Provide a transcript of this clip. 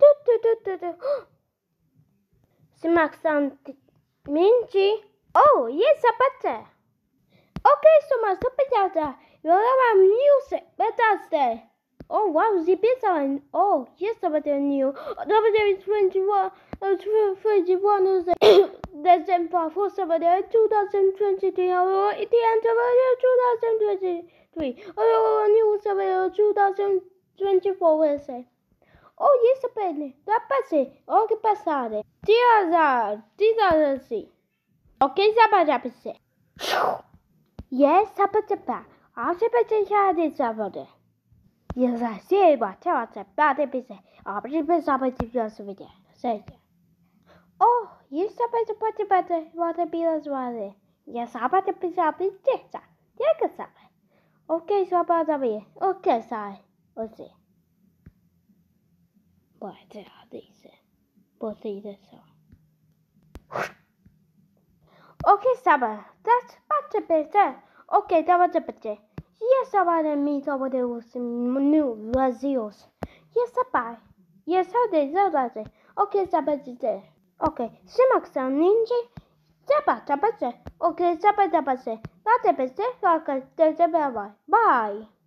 Du. Smaksan minci. Oh, yes, zapate. Okay, so my super You're my music. Better Oh wow, the pizza one. Oh yes, about the new. Double there is twenty one. Uh, twenty one is December fourth of the two thousand twenty three. Oh, it the end of the two thousand twenty three. और ये सब पहले। तो रपा से। और के पास आ रहे तीन हज़ार तीन हज़ार से। और के सपा चपा से ये सपा चपा आपसे पहले शायद सपा दे ये से बात है बात है बात है पीछे। आपसे पहले सपा चपा से भी सही है। ओह, ये सपा चपा चपा है बात है। पीला सवाल है ये सपा चपा से आप इसे सा ये कैसा है ओके सपा चपा ओके सा उसे। But are these. Both these are. Okay, Saba. That's the pizza. Okay, that was pizza. Yes, about me over there was new Razios. Yes, bye. Yes, they so that's it. Okay, Sabbath. Okay, Simaxa Ninja. Zappa, zappa, okay, zappa, zappa, that's bit, okay, bye. Bye.